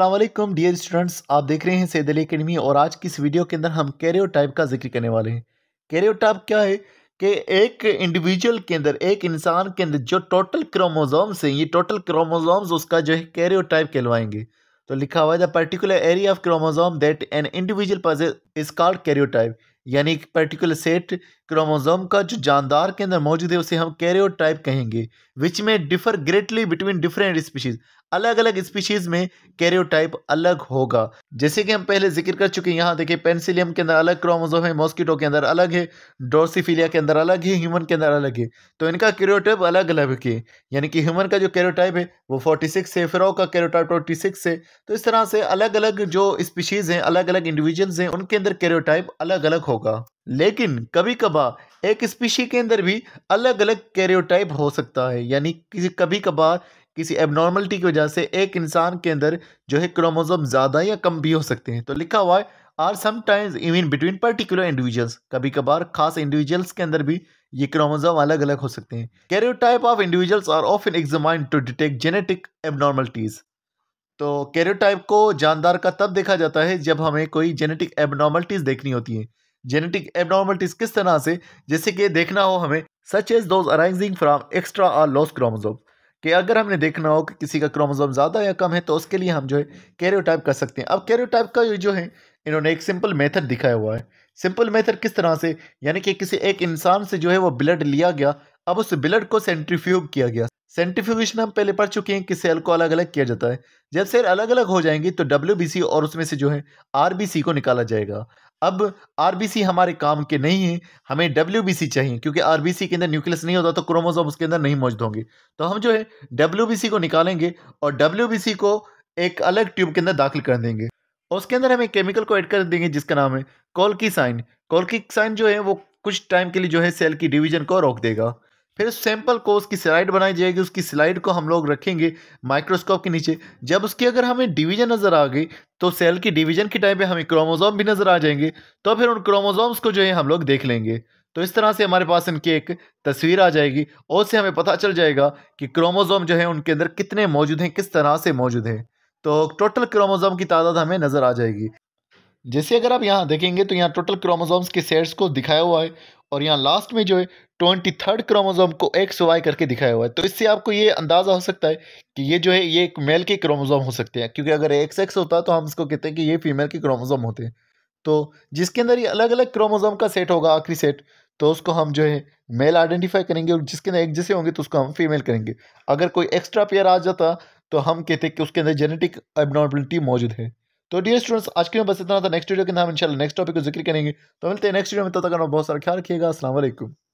वालेकुम dear students आप देख रहे हैं सैद अली अकेडमी और आज की इस वीडियो के अंदर हम कैरियो टाइप का ज़िक्र करने वाले हैं। कैरियो टाइप क्या है कि एक इंडिविजुअल के अंदर, एक इंसान के अंदर जो टोटल क्रोमोजोम्स हैं, ये टोटल क्रोमोजोम्स उसका जो है कैरियो टाइप कहलवाएँगे। तो लिखा हुआ है the particular area of chromosome that an individual is called karyotype यानी एक पर्टिकुलर सेट क्रोमोजोम का जो जानदार के अंदर मौजूद है, उसे हम कैरियो टाइप कहेंगे विच में differ greatly between different species अलग अलग स्पीशीज में कैरियोटाइप अलग होगा। जैसे कि हम पहले ज़िक्र कर चुके हैं, यहाँ देखिए पेंसिलियम के अंदर अलग क्रोमोजोम है मॉस्किटो के अंदर अलग है डोर्सिफिलिया के अंदर अलग है ह्यूमन के अंदर अलग है। तो इनका कैरियोटाइप अलग अलग है, यानी कि ह्यूमन का जो कैरियोटाइप है, वो 46 है फिर का कैरियोटाइप 26 है। तो इस तरह से अलग अलग जो स्पीशीज हैं अलग अलग इंडिविजुअल्स हैं, उनके अंदर कैरियोटाइप अलग अलग होगा। लेकिन कभी कभार एक स्पीशी के अंदर भी अलग अलग कैरियोटाइप हो सकता है, यानी कभी कभार किसी एबनॉर्मलिटी की वजह से एक इंसान के अंदर जो है क्रोमोजोम ज़्यादा या कम भी हो सकते हैं। तो लिखा हुआ है or sometimes even between particular individuals कभी कभार खास इंडिविजुअल्स के अंदर भी ये क्रोमोजोम अलग अलग हो सकते हैं। Karyotype of individuals are often examined to detect genetic abnormalities तो कैरियोटाइप को जानदार का तब देखा जाता है जब हमें कोई जेनेटिक एबनॉर्मलिटीज़ देखनी होती है। जेनेटिक एबनॉर्मलिटीज़ किस तरह से? जैसे कि देखना हो हमें such as those arising from extra or loss chromosome कि अगर हमने देखना हो कि किसी का क्रोमोजोम ज़्यादा या कम है तो उसके लिए हम जो है कैरियोटाइप कर सकते हैं। अब कैरियोटाइप का जो है, इन्होंने एक सिंपल मेथड दिखाया हुआ है। सिंपल मेथड किस तरह से? यानी कि किसी एक इंसान से जो है वो ब्लड लिया गया, अब उस ब्लड को सेंट्रीफ्यूग किया गया। सेंट्रीफ्यूगेशन हम पहले पढ़ चुके हैं कि सेल को अलग अलग किया जाता है। जब सेल अलग अलग हो जाएँगी तो डब्ल्यूबीसी और उसमें से जो है आरबीसी को निकाला जाएगा। अब आरबीसी हमारे काम के नहीं है, हमें डब्ल्यूबीसी चाहिए, क्योंकि आरबीसी के अंदर न्यूक्लियस नहीं होता तो क्रोमोसोम उसके अंदर नहीं मौजूद होंगे। तो हम जो है डब्ल्यूबीसी को निकालेंगे और डब्ल्यूबीसी को एक अलग ट्यूब के अंदर दाखिल कर देंगे। और उसके अंदर हम एक केमिकल को ऐड कर देंगे, जिसका नाम है कोल्की साइन कोल्की साइन जो है, वो कुछ टाइम के लिए जो है सेल की डिवीज़न को रोक देगा। फिर उस सैंपल को उसकी स्लाइड बनाई जाएगी, उसकी स्लाइड को हम लोग रखेंगे माइक्रोस्कोप के नीचे। जब उसकी अगर हमें डिवीज़न नज़र आ गई तो सेल की डिवीज़न के टाइम पे हमें क्रोमोजोम भी नज़र आ जाएँगे तो फिर उन क्रोमोजोम्स को जो है हम लोग देख लेंगे। तो इस तरह से हमारे पास इनकी एक तस्वीर आ जाएगी, और उससे हमें पता चल जाएगा कि क्रोमोजोम जो है उनके अंदर कितने मौजूद हैं, किस तरह से मौजूद हैं। तो टोटल क्रोमोजोम की तादाद हमें नज़र आ जाएगी। जैसे अगर आप यहाँ देखेंगे तो यहाँ टोटल क्रोमोजोम्स के सेट्स को दिखाया हुआ है, और यहाँ लास्ट में जो है ट्वेंटी थर्ड क्रोमोजोम को एक्स वाई करके दिखाया हुआ है। तो इससे आपको ये अंदाज़ा हो सकता है कि ये जो है, ये एक मेल के क्रोमोजोम हो सकते हैं। क्योंकि अगर एक्स एक्स होता तो हम इसको कहते हैं कि ये फीमेल के क्रोमोजोम होते हैं। तो जिसके अंदर ये अलग अलग क्रोमोजोम का सेट होगा, आखिरी सेट तो उसको हम जो है मेल आइडेंटिफाई करेंगे और जिसके अंदर एक जैसे होंगे तो उसको हम फीमेल करेंगे। अगर कोई एक्स्ट्रा पेयर आ जाता तो हम कहते हैं कि उसके अंदर जेनेटिक एबनॉर्बिलिटी मौजूद है। तो डियर स्टूडेंट्स आज के लिए बस इतना था। नेक्स्ट वीडियो के नाम इंशाल्लाह नेक्स्ट टॉपिक को ज़िक्र करेंगे। तो मिलते हैं नेक्स्ट वीडियो में। तब तक बहुत सारा ख्याल रखिएगा। असल